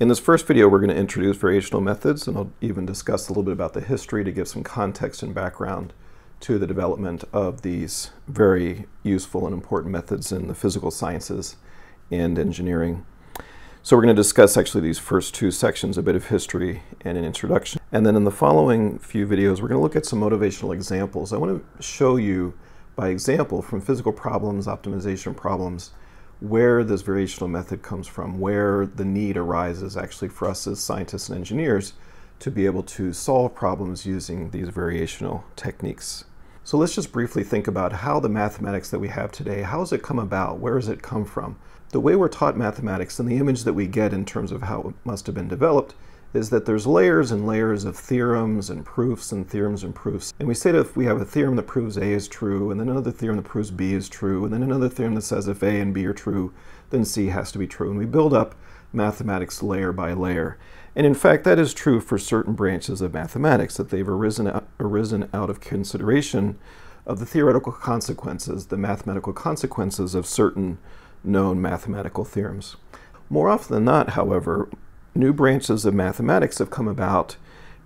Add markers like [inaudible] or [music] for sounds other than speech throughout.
In this first video, we're going to introduce variational methods, and I'll even discuss a little bit about the history to give some context and background to the development of these very useful and important methods in the physical sciences and engineering. So we're going to discuss actually these first two sections, a bit of history and an introduction. And then in the following few videos, we're going to look at some motivational examples. I want to show you by example from physical problems, optimization problems, where this variational method comes from, where the need arises actually for us as scientists and engineers to be able to solve problems using these variational techniques. So let's just briefly think about how the mathematics that we have today, how has it come about? Where has it come from? The way we're taught mathematics and the image that we get in terms of how it must have been developed is that there's layers and layers of theorems and proofs and theorems and proofs. And we say that if we have a theorem that proves A is true, and then another theorem that proves B is true, and then another theorem that says if A and B are true, then C has to be true. And we build up mathematics layer by layer. And in fact, that is true for certain branches of mathematics, that they've arisen arisen out of consideration of the theoretical consequences, the mathematical consequences of certain known mathematical theorems. More often than not, however, new branches of mathematics have come about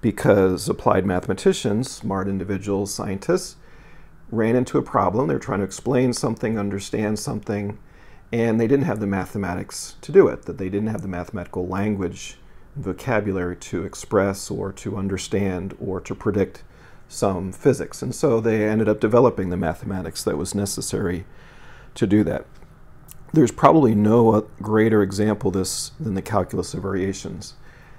because applied mathematicians, smart individuals, scientists, ran into a problem. They're trying to explain something, understand something, and they didn't have the mathematics to do it, that they didn't have the mathematical language vocabulary to express or to understand or to predict some physics. And so they ended up developing the mathematics that was necessary to do that there's probably no uh, greater example this than the calculus of variations.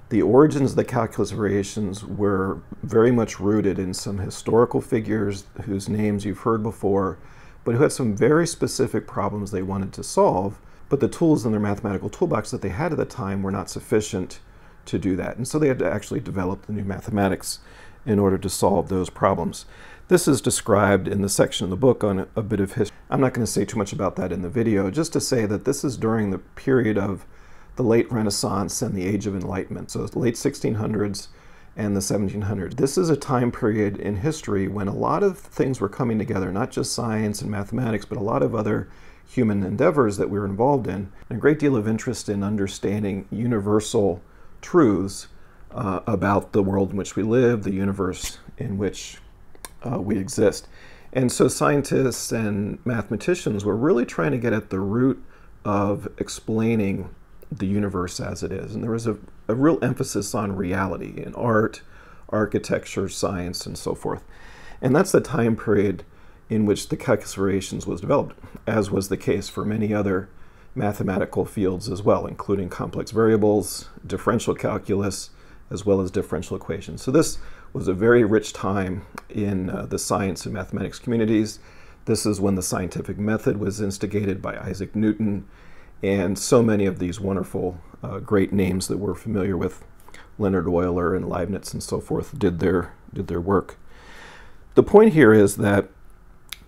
The origins of the calculus of variations were very much rooted in some historical figures whose names you've heard before, but who had some very specific problems they wanted to solve, but the tools in their mathematical toolbox that they had at the time were not sufficient to do that. And so they had to actually develop the new mathematics in order to solve those problems. This is described in the section of the book on a bit of history. I'm not going to say too much about that in the video, just to say that this is during the period of the late Renaissance and the Age of Enlightenment, so late 1600s and the 1700s. This is a time period in history when a lot of things were coming together, not just science and mathematics, but a lot of other human endeavors that we were involved in, and a great deal of interest in understanding universal truths uh, about the world in which we live, the universe in which uh, we exist. And so scientists and mathematicians were really trying to get at the root of explaining the universe as it is. And there was a, a real emphasis on reality in art, architecture, science, and so forth. And that's the time period in which the calculus variations was developed, as was the case for many other mathematical fields as well, including complex variables, differential calculus, as well as differential equations. So this was a very rich time in uh, the science and mathematics communities. This is when the scientific method was instigated by Isaac Newton and so many of these wonderful uh, great names that we're familiar with, Leonhard Euler and Leibniz and so forth, did their, did their work. The point here is that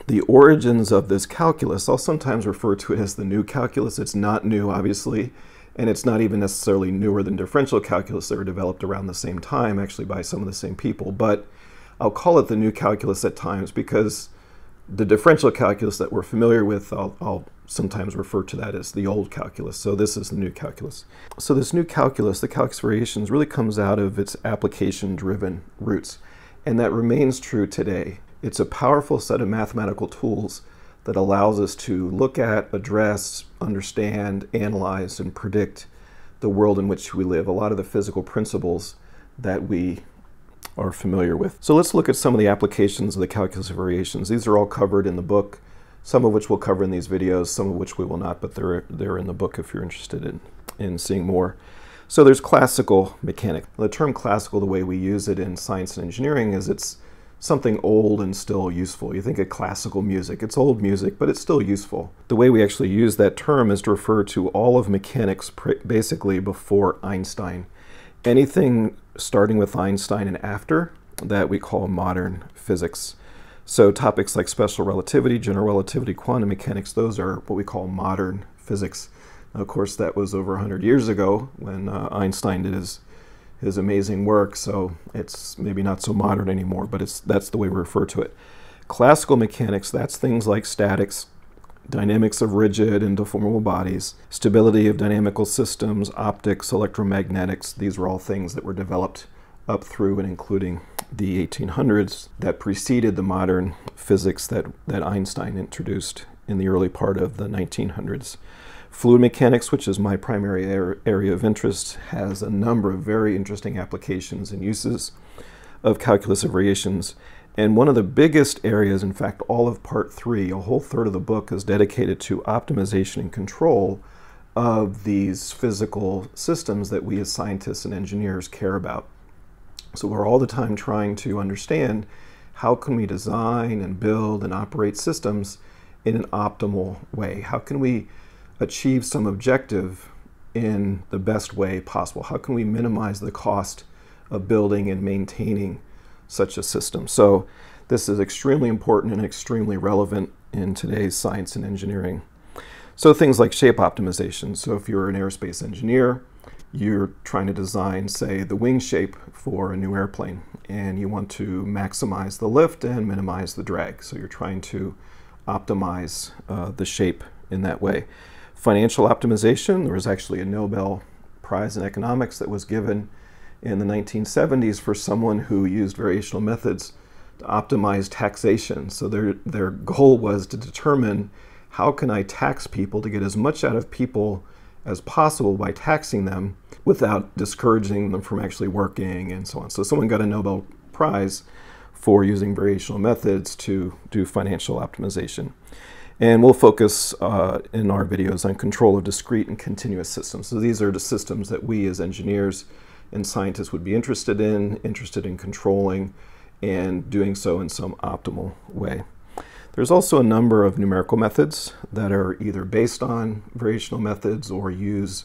the origins of this calculus, I'll sometimes refer to it as the new calculus. It's not new, obviously and it's not even necessarily newer than differential calculus. They were developed around the same time, actually by some of the same people. But I'll call it the new calculus at times because the differential calculus that we're familiar with, I'll, I'll, sometimes refer to that as the old calculus. So this is the new calculus. So this new calculus, the calculus variations, really comes out of its application-driven roots. And that remains true today. It's a powerful set of mathematical tools that allows us to look at, address, understand, analyze, and predict the world in which we live, a lot of the physical principles that we are familiar with. So let's look at some of the applications of the calculus of variations. These are all covered in the book, some of which we'll cover in these videos, some of which we will not, but they're, they're in the book if you're interested in, in seeing more. So there's classical mechanics. The term classical, the way we use it in science and engineering, is it's something old and still useful. You think of classical music, it's old music, but it's still useful. The way we actually use that term is to refer to all of mechanics basically before Einstein. Anything starting with Einstein and after that we call modern physics. So topics like special relativity, general relativity, quantum mechanics, those are what we call modern physics. Of course, that was over 100 years ago when uh, Einstein did his his amazing work, so it's maybe not so modern anymore, but it's that's the way we refer to it. Classical mechanics, that's things like statics, dynamics of rigid and deformable bodies, stability of dynamical systems, optics, electromagnetics. These were all things that were developed up through and including the 1800s that preceded the modern physics that, that Einstein introduced in the early part of the 1900s. Fluid mechanics, which is my primary area of interest, has a number of very interesting applications and uses of calculus of variations. And one of the biggest areas, in fact, all of part three, a whole third of the book is dedicated to optimization and control of these physical systems that we as scientists and engineers care about. So we're all the time trying to understand how can we design and build and operate systems in an optimal way? How can we achieve some objective in the best way possible? How can we minimize the cost of building and maintaining such a system? So this is extremely important and extremely relevant in today's science and engineering. So things like shape optimization. So if you're an aerospace engineer, you're trying to design, say, the wing shape for a new airplane, and you want to maximize the lift and minimize the drag. So you're trying to optimize uh, the shape in that way. Financial optimization, there was actually a Nobel Prize in Economics that was given in the 1970s for someone who used variational methods to optimize taxation. So their, their goal was to determine how can I tax people to get as much out of people as possible by taxing them without discouraging them from actually working and so on. So someone got a Nobel Prize for using variational methods to do financial optimization. And we'll focus uh, in our videos on control of discrete and continuous systems. So these are the systems that we as engineers and scientists would be interested in, interested in controlling, and doing so in some optimal way. There's also a number of numerical methods that are either based on variational methods or use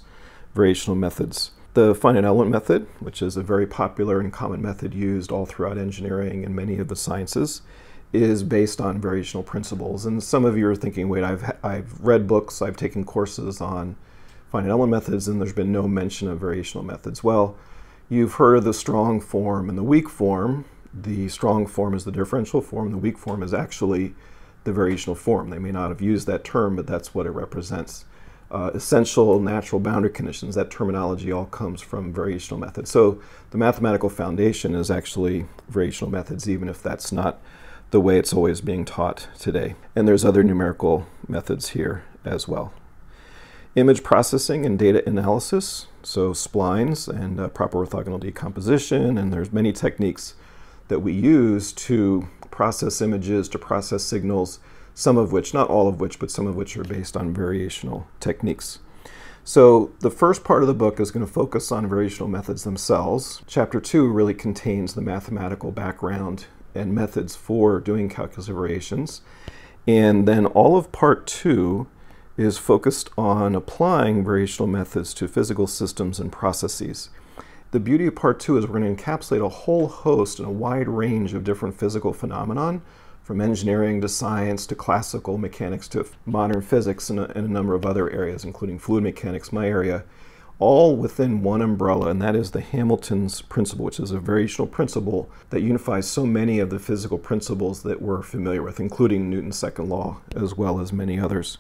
variational methods. The finite element method, which is a very popular and common method used all throughout engineering and many of the sciences, is based on variational principles. And some of you are thinking, wait, I've, I've read books, I've taken courses on finite element methods, and there's been no mention of variational methods. Well, you've heard of the strong form and the weak form. The strong form is the differential form, the weak form is actually the variational form. They may not have used that term, but that's what it represents. Uh, essential natural boundary conditions, that terminology all comes from variational methods. So the mathematical foundation is actually variational methods, even if that's not the way it's always being taught today. And there's other numerical methods here as well. Image processing and data analysis, so splines and uh, proper orthogonal decomposition, and there's many techniques that we use to process images, to process signals, some of which, not all of which, but some of which are based on variational techniques. So the first part of the book is going to focus on variational methods themselves. Chapter two really contains the mathematical background and methods for doing calculus of variations. And then all of part two is focused on applying variational methods to physical systems and processes. The beauty of part two is we're going to encapsulate a whole host and a wide range of different physical phenomenon, from engineering to science to classical mechanics to modern physics and a, and a number of other areas, including fluid mechanics, my area, all within one umbrella, and that is the Hamilton's principle, which is a variational principle that unifies so many of the physical principles that we're familiar with, including Newton's second law, as well as many others.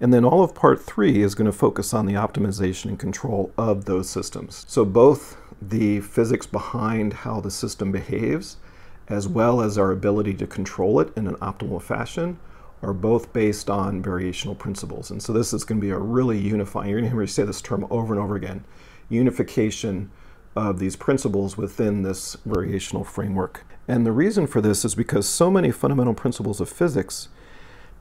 And then all of part three is going to focus on the optimization and control of those systems. So both the physics behind how the system behaves, as well as our ability to control it in an optimal fashion, are both based on variational principles. And so this is going to be a really unifying, you're going to hear me say this term over and over again, unification of these principles within this variational framework. And the reason for this is because so many fundamental principles of physics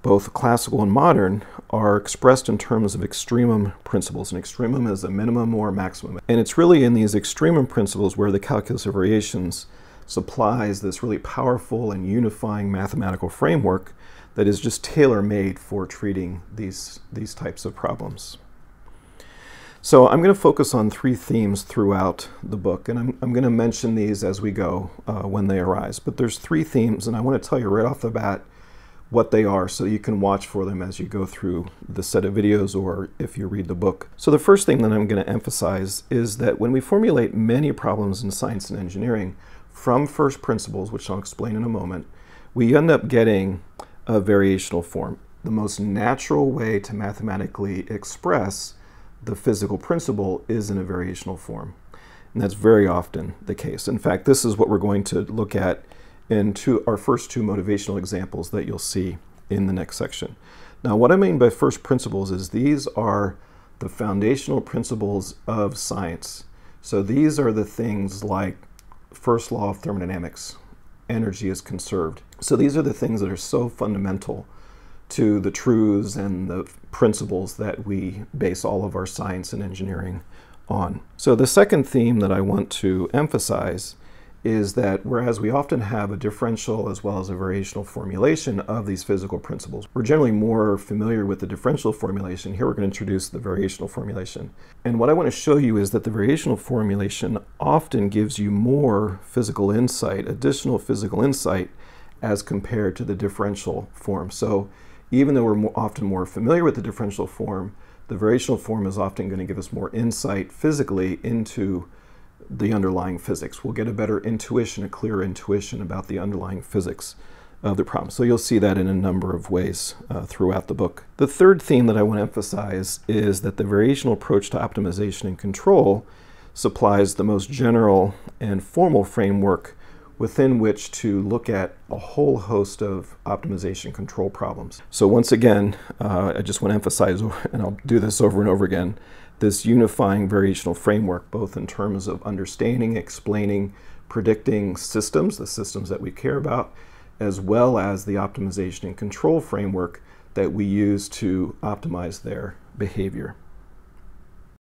both classical and modern, are expressed in terms of extremum principles. And extremum is a minimum or maximum. And it's really in these extremum principles where the calculus of variations supplies this really powerful and unifying mathematical framework that is just tailor-made for treating these, these types of problems. So I'm going to focus on three themes throughout the book, and I'm, I'm going to mention these as we go uh, when they arise. But there's three themes, and I want to tell you right off the bat what they are so you can watch for them as you go through the set of videos or if you read the book. So the first thing that I'm going to emphasize is that when we formulate many problems in science and engineering from first principles, which I'll explain in a moment, we end up getting a variational form. the most natural way to mathematically express the physical principle is in a variational form. And that's very often the case. In fact, this is what we're going to look at in two, our first two motivational examples that you'll see in the next section. Now, what I mean by first principles is these are the foundational principles of science. So these are the things like first law of thermodynamics, energy is conserved. So these are the things that are so fundamental to the truths and the principles that we base all of our science and engineering on. So the second theme that I want to emphasize is that whereas we often have a differential as well as a variational formulation of these physical principles, we're generally more familiar with the differential formulation. Here we're going to introduce the variational formulation. And what I want to show you is that the variational formulation often gives you more physical insight, additional physical insight, as compared to the differential form. So even though we're more, often more familiar with the differential form, the variational form is often going to give us more insight physically into the underlying physics. We'll get a better intuition, a clearer intuition about the underlying physics of the problem. So you'll see that in a number of ways uh, throughout the book. The third theme that I want to emphasize is that the variational approach to optimization and control supplies the most general and formal framework within which to look at a whole host of optimization control problems. So once again, uh, I just want to emphasize, [laughs] and I'll do this over and over again, this unifying variational framework, both in terms of understanding, explaining, predicting systems, the systems that we care about, as well as the optimization and control framework that we use to optimize their behavior.